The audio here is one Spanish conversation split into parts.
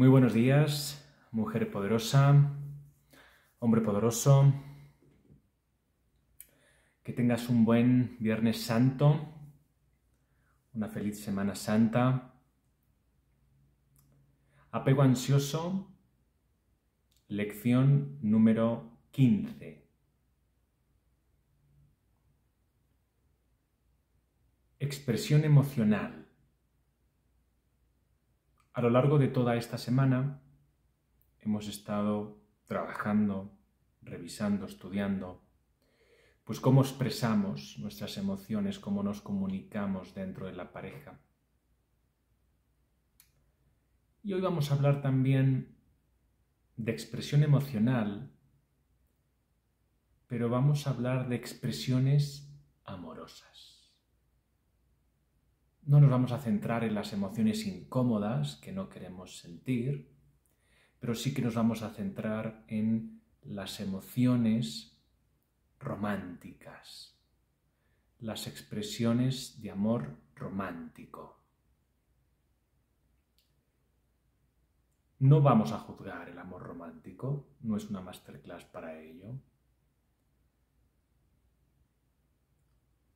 Muy buenos días, mujer poderosa, hombre poderoso. Que tengas un buen Viernes Santo, una feliz Semana Santa. Apego ansioso, lección número 15. Expresión emocional. A lo largo de toda esta semana hemos estado trabajando, revisando, estudiando, pues cómo expresamos nuestras emociones, cómo nos comunicamos dentro de la pareja. Y hoy vamos a hablar también de expresión emocional, pero vamos a hablar de expresiones amorosas. No nos vamos a centrar en las emociones incómodas que no queremos sentir, pero sí que nos vamos a centrar en las emociones románticas, las expresiones de amor romántico. No vamos a juzgar el amor romántico, no es una masterclass para ello.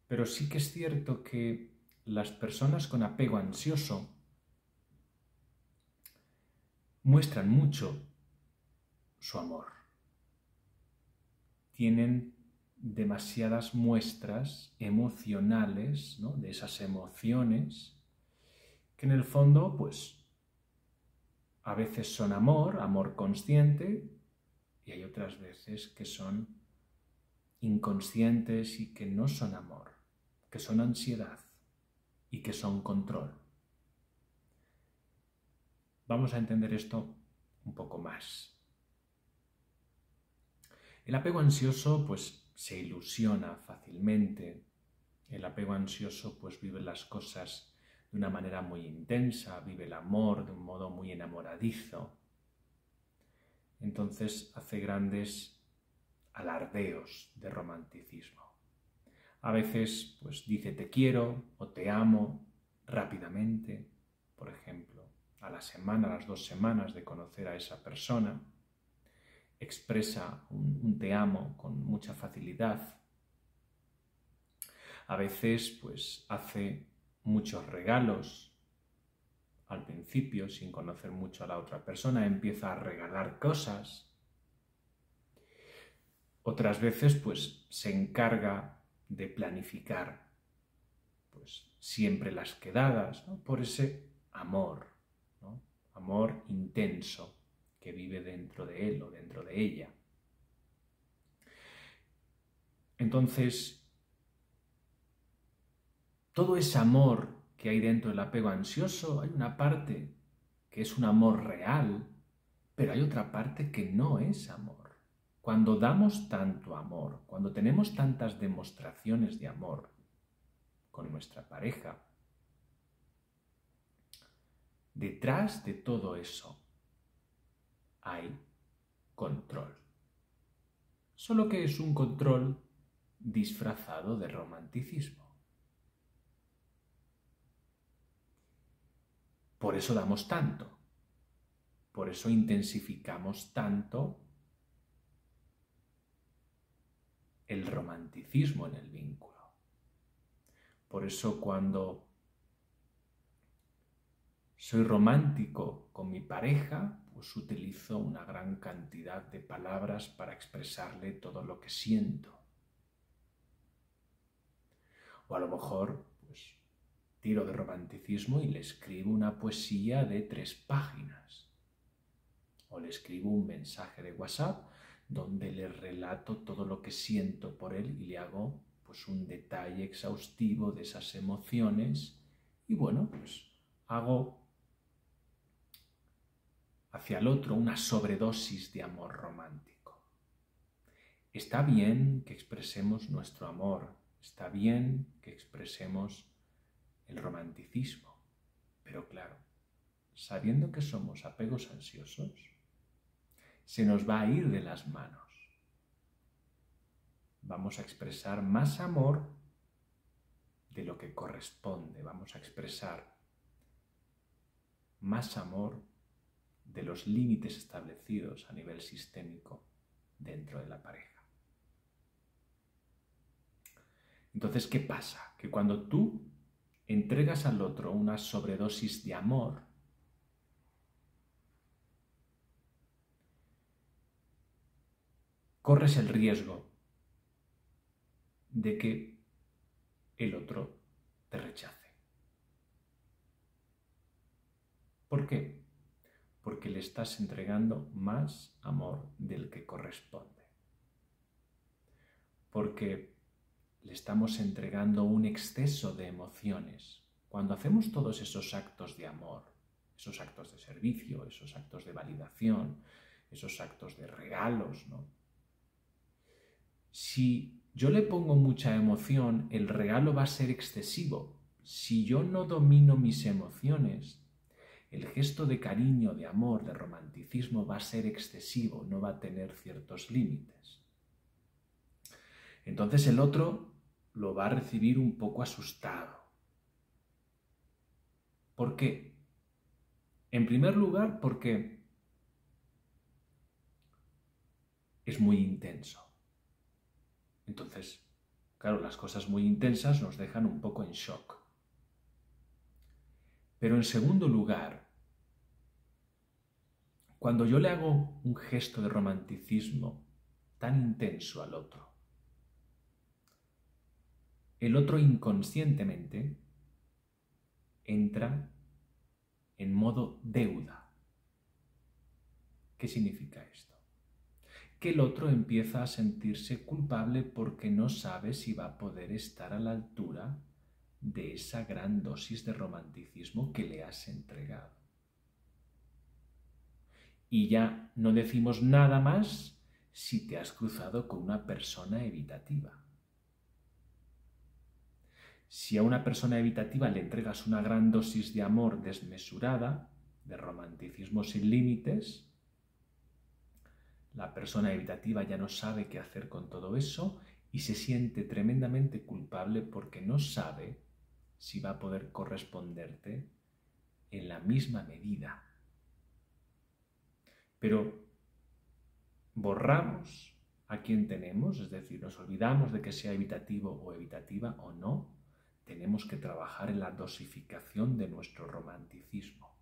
Pero sí que es cierto que las personas con apego ansioso muestran mucho su amor. Tienen demasiadas muestras emocionales de esas emociones que en el fondo, pues, a veces son amor, amor consciente, y hay otras veces que son inconscientes y que no son amor, que son ansiedad y que son control. Vamos a entender esto un poco más. El apego ansioso pues se ilusiona fácilmente. El apego ansioso pues vive las cosas de una manera muy intensa, vive el amor de un modo muy enamoradizo. Entonces hace grandes alardeos de romanticismo. A veces pues dice te quiero o te amo rápidamente, por ejemplo, a la semana, a las dos semanas de conocer a esa persona. Expresa un, te amo con mucha facilidad. A veces pues hace muchos regalos al principio sin conocer mucho a la otra persona, empieza a regalar cosas. Otras veces pues se encarga de planificar pues, siempre las quedadas, por ese amor, amor intenso que vive dentro de él o dentro de ella. Entonces, todo ese amor que hay dentro del apego ansioso, hay una parte que es un amor real, pero hay otra parte que no es amor. Cuando damos tanto amor, cuando tenemos tantas demostraciones de amor con nuestra pareja, detrás de todo eso hay control. Solo que es un control disfrazado de romanticismo. Por eso damos tanto, por eso intensificamos tanto el romanticismo en el vínculo. Por eso cuando soy romántico con mi pareja, pues utilizo una gran cantidad de palabras para expresarle todo lo que siento. O a lo mejor, pues, tiro de romanticismo y le escribo una poesía de tres páginas. O le escribo un mensaje de WhatsApp donde le relato todo lo que siento por él y le hago pues un detalle exhaustivo de esas emociones y bueno, pues hago hacia el otro una sobredosis de amor romántico. Está bien que expresemos nuestro amor, está bien que expresemos el romanticismo, pero claro, sabiendo que somos apegos ansiosos, se nos va a ir de las manos. Vamos a expresar más amor de lo que corresponde. Vamos a expresar más amor de los límites establecidos a nivel sistémico dentro de la pareja. Entonces, ¿qué pasa? Que cuando tú entregas al otro una sobredosis de amor, corres el riesgo de que el otro te rechace. ¿Por qué? Porque le estás entregando más amor del que corresponde. Porque le estamos entregando un exceso de emociones. Cuando hacemos todos esos actos de amor, esos actos de servicio, esos actos de validación, esos actos de regalos, ¿no? Si yo le pongo mucha emoción, el regalo va a ser excesivo. Si yo no domino mis emociones, el gesto de cariño, de amor, de romanticismo va a ser excesivo, no va a tener ciertos límites. Entonces el otro lo va a recibir un poco asustado. ¿Por qué? En primer lugar, porque es muy intenso. Entonces, claro, las cosas muy intensas nos dejan un poco en shock. Pero en segundo lugar, cuando yo le hago un gesto de romanticismo tan intenso al otro, el otro inconscientemente entra en modo deuda. ¿Qué significa esto? Que el otro empieza a sentirse culpable porque no sabe si va a poder estar a la altura de esa gran dosis de romanticismo que le has entregado. Y ya no decimos nada más si te has cruzado con una persona evitativa. Si a una persona evitativa le entregas una gran dosis de amor desmesurada, de romanticismo sin límites, la persona evitativa ya no sabe qué hacer con todo eso y se siente tremendamente culpable porque no sabe si va a poder corresponderte en la misma medida. Pero borramos a quien tenemos, es decir, nos olvidamos de que sea evitativo o evitativa o no, tenemos que trabajar en la dosificación de nuestro romanticismo.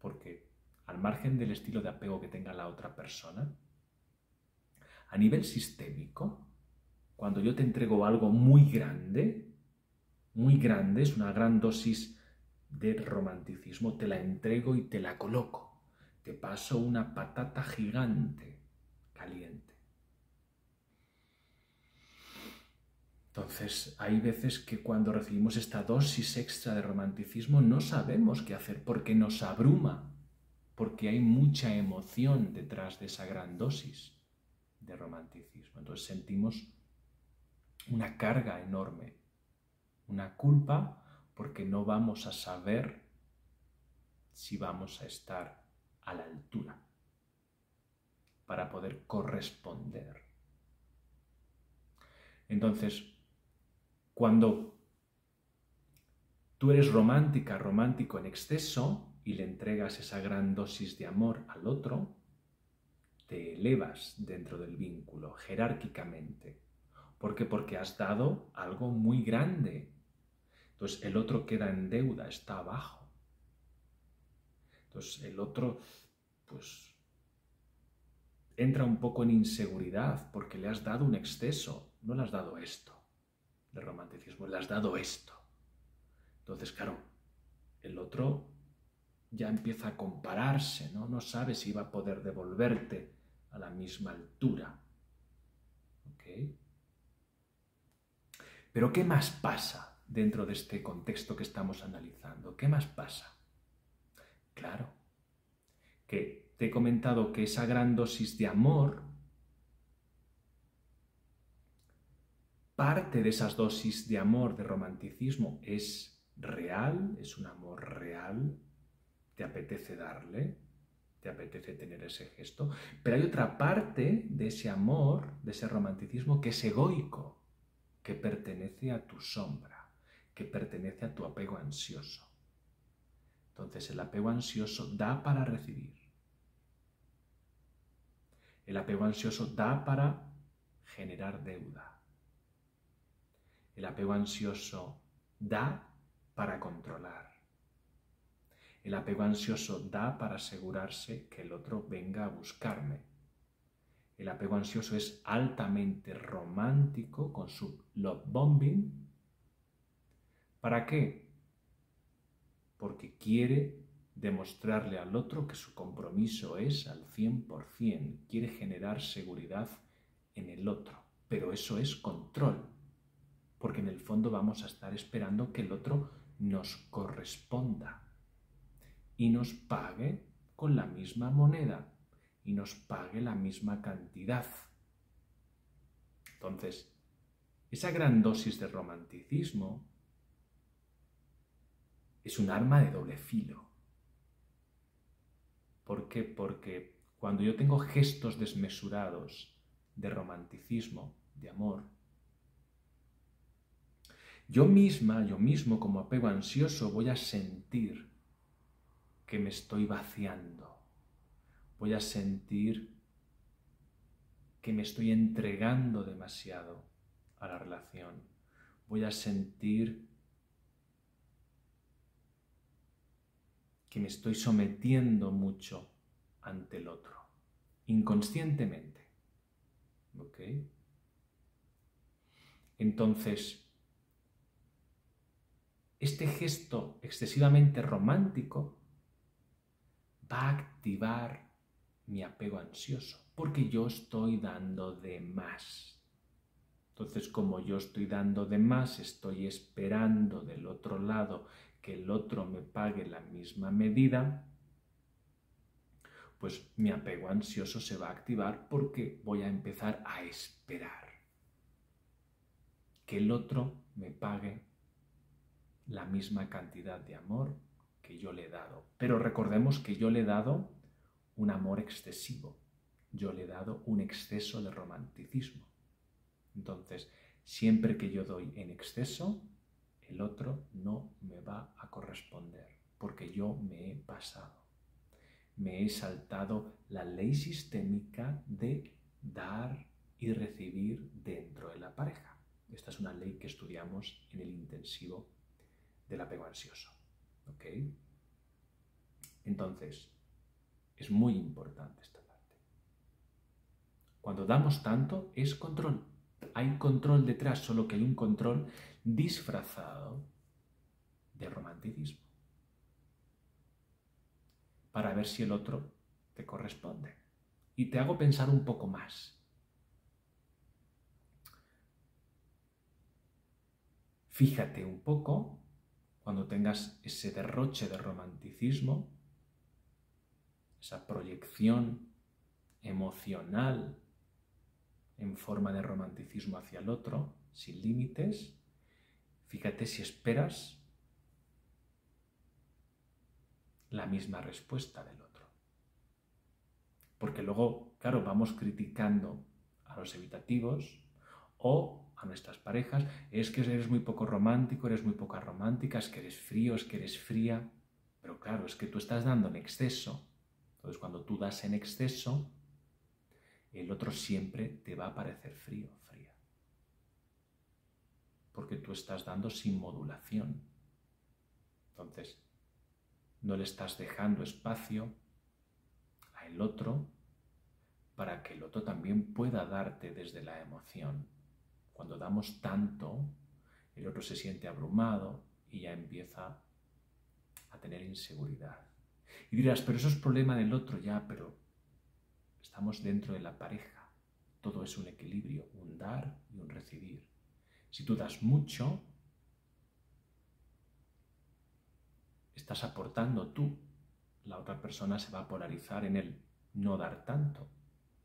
Porque al margen del estilo de apego que tenga la otra persona, a nivel sistémico, cuando yo te entrego algo muy grande, muy grande, es una gran dosis de romanticismo, te la entrego y te la coloco. Te paso una patata gigante, caliente. Entonces, hay veces que cuando recibimos esta dosis extra de romanticismo no sabemos qué hacer porque nos abruma porque hay mucha emoción detrás de esa gran dosis de romanticismo. Entonces sentimos una carga enorme, una culpa porque no vamos a saber si vamos a estar a la altura para poder corresponder. Entonces, cuando tú eres romántica, romántico en exceso, y le entregas esa gran dosis de amor al otro, te elevas dentro del vínculo jerárquicamente. ¿Por qué? Porque has dado algo muy grande. Entonces el otro queda en deuda, está abajo. Entonces el otro, pues, entra un poco en inseguridad porque le has dado un exceso. No le has dado esto de romanticismo, le has dado esto. Entonces, claro, el otro ya empieza a compararse, ¿no? No sabe si va a poder devolverte a la misma altura. Pero ¿qué más pasa dentro de este contexto que estamos analizando? ¿Qué más pasa? Claro, que te he comentado que esa gran dosis de amor, parte de esas dosis de amor, de romanticismo, es real, es un amor real, te apetece darle, te apetece tener ese gesto, pero hay otra parte de ese amor, de ese romanticismo que es egoico, que pertenece a tu sombra, que pertenece a tu apego ansioso. Entonces el apego ansioso da para recibir. El apego ansioso da para generar deuda. El apego ansioso da para controlar. El apego ansioso da para asegurarse que el otro venga a buscarme. El apego ansioso es altamente romántico con su love bombing. ¿Para qué? porque quiere demostrarle al otro que su compromiso es al 100%, quiere generar seguridad en el otro, pero eso es control, porque en el fondo vamos a estar esperando que el otro nos corresponda y nos pague con la misma moneda y nos pague la misma cantidad. Entonces, esa gran dosis de romanticismo es un arma de doble filo. ¿Por qué? Porque cuando yo tengo gestos desmesurados de romanticismo, de amor, yo misma, yo mismo como apego ansioso voy a sentir que me estoy vaciando. Voy a sentir que me estoy entregando demasiado a la relación. Voy a sentir que me estoy sometiendo mucho ante el otro, inconscientemente. ¿Ok? Entonces, este gesto excesivamente romántico va a activar mi apego ansioso, porque yo estoy dando de más. Entonces, como yo estoy dando de más, estoy esperando del otro lado que el otro me pague la misma medida, pues mi apego ansioso se va a activar porque voy a empezar a esperar que el otro me pague la misma cantidad de amor que yo le he dado. Pero recordemos que yo le he dado un amor excesivo, yo le he dado un exceso de romanticismo. Entonces, siempre que yo doy en exceso, el otro no me va a corresponder porque yo me he pasado. Me he saltado la ley sistémica de dar y recibir dentro de la pareja. Esta es una ley que estudiamos en el intensivo del apego ansioso. ¿Ok? Entonces, es muy importante esta parte. Cuando damos tanto, es control. Hay control detrás, solo que hay un control disfrazado de romanticismo para ver si el otro te corresponde. Y te hago pensar un poco más. Fíjate un poco cuando tengas ese derroche de romanticismo, esa proyección emocional en forma de romanticismo hacia el otro, sin límites, Fíjate si esperas la misma respuesta del otro. Porque luego, claro, vamos criticando a los evitativos o a nuestras parejas, es que eres muy poco romántico, eres muy poca romántica, es que eres frío, es que eres fría. Pero claro, es que tú estás dando en exceso. Entonces, cuando tú das en exceso, el otro siempre te va a parecer frío porque tú estás dando sin modulación. Entonces, no le estás dejando espacio al otro para que el otro también pueda darte desde la emoción. Cuando damos tanto, el otro se siente abrumado y ya empieza a tener inseguridad. Y dirás, pero eso es problema del otro, ya, pero estamos dentro de la pareja. Todo es un equilibrio, un dar y un recibir. Si tú das mucho, estás aportando tú. La otra persona se va a polarizar en el no dar tanto.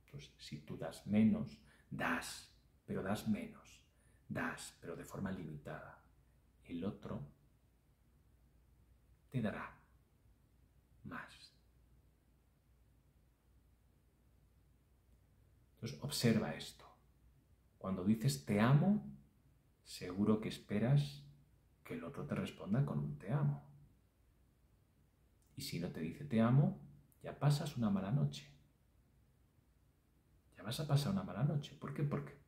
Entonces, si tú das menos, das, pero das menos. Das, pero de forma limitada. El otro te dará más. Entonces, observa esto. Cuando dices te amo, seguro que esperas que el otro te responda con un te amo. Y si no te dice te amo, ya pasas una mala noche. Ya vas a pasar una mala noche. ¿Por qué? Porque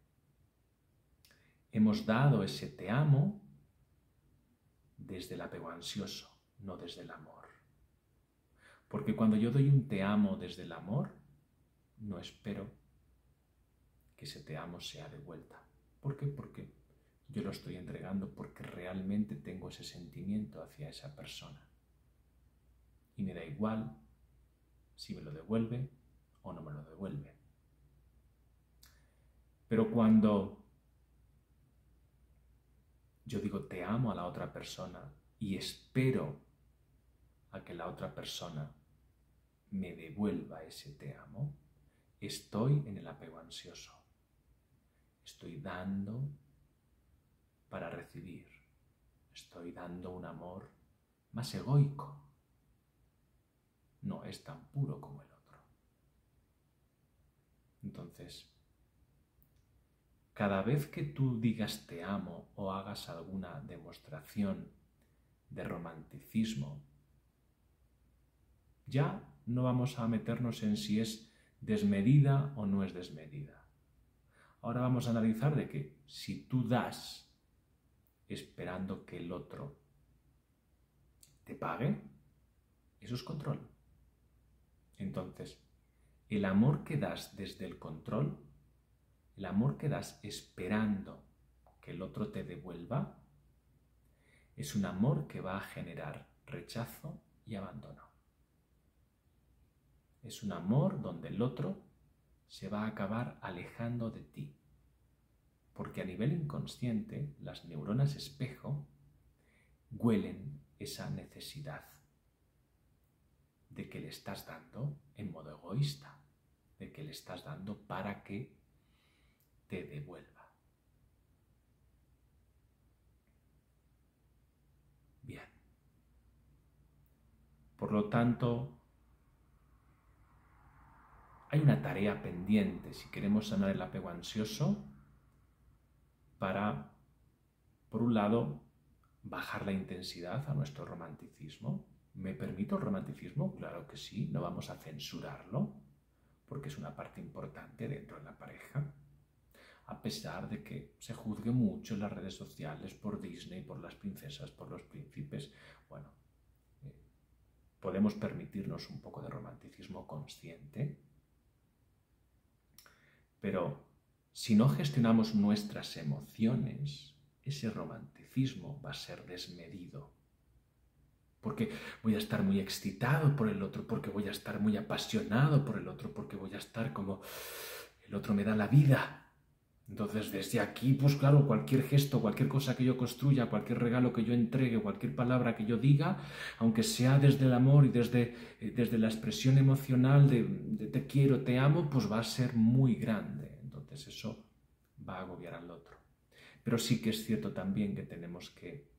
hemos dado ese te amo desde el apego ansioso, no desde el amor. Porque cuando yo doy un te amo desde el amor, no espero que ese te amo sea de vuelta. ¿Por qué? Porque yo lo estoy entregando porque realmente tengo ese sentimiento hacia esa persona. Y me da igual si me lo devuelve o no me lo devuelve. Pero cuando yo digo te amo a la otra persona y espero a que la otra persona me devuelva ese te amo, estoy en el apego ansioso. Estoy dando para recibir. Estoy dando un amor más egoico. No es tan puro como el otro. Entonces, cada vez que tú digas te amo o hagas alguna demostración de romanticismo, ya no vamos a meternos en si es desmedida o no es desmedida. Ahora vamos a analizar de que si tú das esperando que el otro te pague, eso es control. Entonces, el amor que das desde el control el amor que das esperando que el otro te devuelva es un amor que va a generar rechazo y abandono. Es un amor donde el otro se va a acabar alejando de ti. Porque a nivel inconsciente las neuronas espejo huelen esa necesidad de que le estás dando en modo egoísta, de que le estás dando para que te devuelva. Bien. Por lo tanto, hay una tarea pendiente si queremos sanar el apego ansioso para, por un lado, bajar la intensidad a nuestro romanticismo. ¿Me permito el romanticismo? Claro que sí, no vamos a censurarlo, porque es una parte importante dentro de la pareja a pesar de que se juzgue mucho en las redes sociales por Disney, por las princesas, por los príncipes. Bueno, eh, podemos permitirnos un poco de romanticismo consciente, pero si no gestionamos nuestras emociones, ese romanticismo va a ser desmedido. Porque voy a estar muy excitado por el otro, porque voy a estar muy apasionado por el otro, porque voy a estar como el otro me da la vida, entonces, desde aquí, pues claro, cualquier gesto, cualquier cosa que yo construya, cualquier regalo que yo entregue, cualquier palabra que yo diga, aunque sea desde el amor y desde, eh, desde la expresión emocional de, de, te quiero, te amo, pues va a ser muy grande. Entonces eso va a agobiar al otro. Pero sí que es cierto también que tenemos que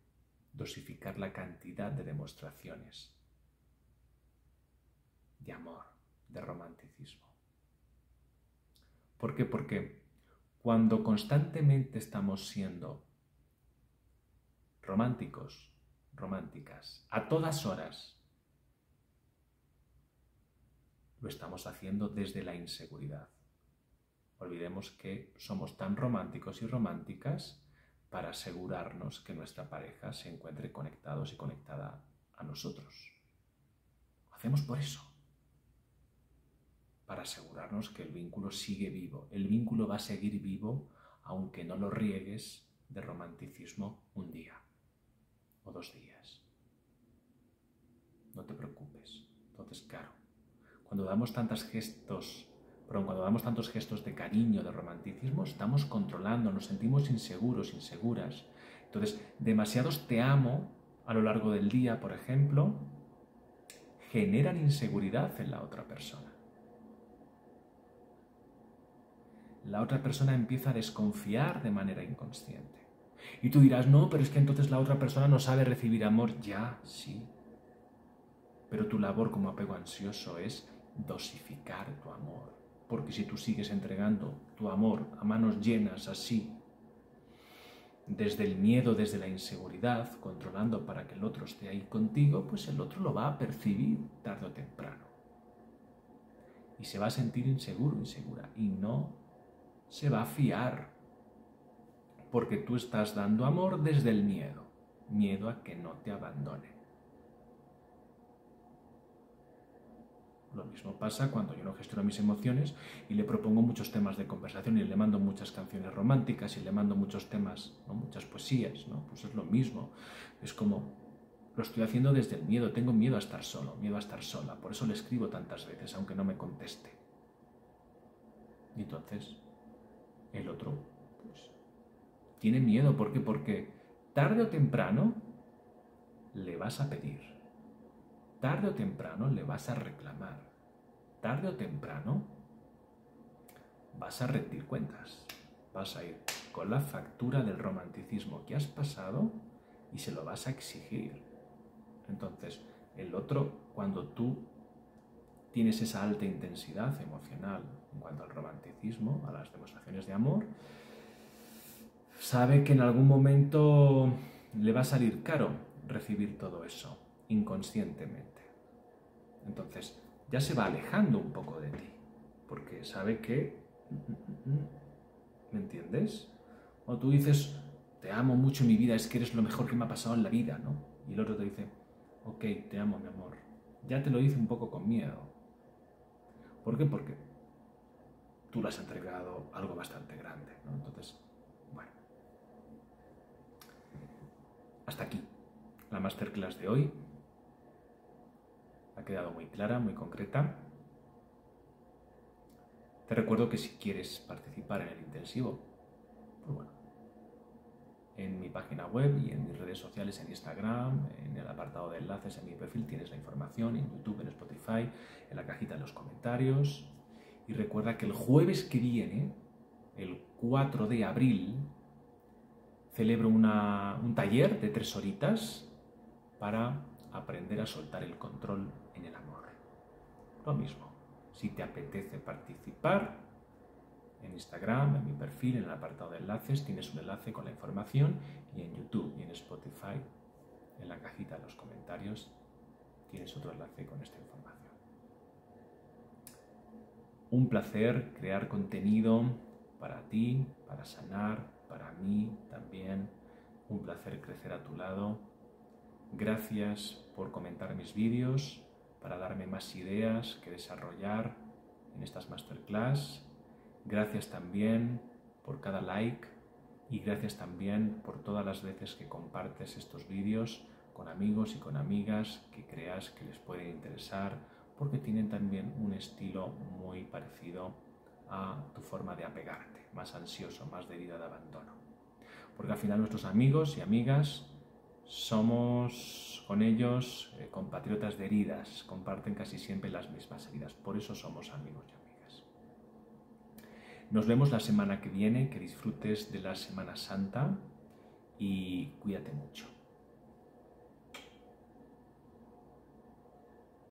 dosificar la cantidad de demostraciones de amor, de romanticismo. ¿Por qué? Porque cuando constantemente estamos siendo románticos, románticas, a todas horas, lo estamos haciendo desde la inseguridad. Olvidemos que somos tan románticos y románticas para asegurarnos que nuestra pareja se encuentre conectados y conectada a nosotros. Lo hacemos por eso para asegurarnos que el vínculo sigue vivo. El vínculo va a seguir vivo aunque no lo riegues de romanticismo un día o dos días. No te preocupes. Entonces, claro, cuando damos tantos gestos, pero cuando damos tantos gestos de cariño, de romanticismo, estamos controlando, nos sentimos inseguros, inseguras. Entonces, demasiados te amo a lo largo del día, por ejemplo, generan inseguridad en la otra persona. La otra persona empieza a desconfiar de manera inconsciente. Y tú dirás, no, pero es que entonces la otra persona no sabe recibir amor. Ya, sí. Pero tu labor como apego ansioso es dosificar tu amor. Porque si tú sigues entregando tu amor a manos llenas así, desde el miedo, desde la inseguridad, controlando para que el otro esté ahí contigo, pues el otro lo va a percibir tarde o temprano. Y se va a sentir inseguro, insegura. Y no se va a fiar. Porque tú estás dando amor desde el miedo. Miedo a que no te abandone. Lo mismo pasa cuando yo no gestiono mis emociones y le propongo muchos temas de conversación y le mando muchas canciones románticas y le mando muchos temas, muchas poesías, ¿no? Pues es lo mismo. Es como lo estoy haciendo desde el miedo, tengo miedo a estar solo, miedo a estar sola, por eso le escribo tantas veces, aunque no me conteste. Y entonces, el otro, pues, tiene miedo, ¿por qué? Porque tarde o temprano le vas a pedir tarde o temprano le vas a reclamar. Tarde o temprano vas a rendir cuentas. Vas a ir con la factura del romanticismo que has pasado y se lo vas a exigir. Entonces, el otro, cuando tú tienes esa alta intensidad emocional en cuanto al romanticismo, a las demostraciones de amor, sabe que en algún momento le va a salir caro recibir todo eso inconscientemente. Entonces, ya se va alejando un poco de ti, porque sabe que... ¿Me entiendes? O tú dices, te amo mucho en mi vida, es que eres lo mejor que me ha pasado en la vida, ¿no? Y el otro te dice, ok, te amo, mi amor. Ya te lo dice un poco con miedo. ¿Por qué? Porque tú le has entregado algo bastante grande. Entonces, bueno. Hasta aquí la masterclass de hoy ha quedado muy clara, muy concreta. Te recuerdo que si quieres participar en el intensivo, pues bueno, en mi página web y en mis redes sociales, en Instagram, en el apartado de enlaces en mi perfil tienes la información, en YouTube, en Spotify, en la cajita de los comentarios. Y recuerda que el jueves que viene, el 4 de abril, celebro un taller de tres horitas para aprender a soltar el control en el amor. Lo mismo, si te apetece participar, en Instagram, en mi perfil, en el apartado de enlaces, tienes un enlace con la información y en YouTube y en Spotify, en la cajita de los comentarios, tienes otro enlace con esta información. Un placer crear contenido para ti, para sanar, para mí también. Un placer crecer a tu lado Gracias por comentar mis vídeos, para darme más ideas que desarrollar en estas masterclass. Gracias también por cada like y gracias también por todas las veces que compartes estos vídeos con amigos y con amigas que creas que les pueden interesar porque tienen también un estilo muy parecido a tu forma de apegarte, más ansioso, más de vida de abandono. Porque al final nuestros amigos y amigas somos con ellos eh, compatriotas de heridas, comparten casi siempre las mismas heridas, por eso somos amigos y amigas. Nos vemos la semana que viene, que disfrutes de la Semana Santa y cuídate mucho.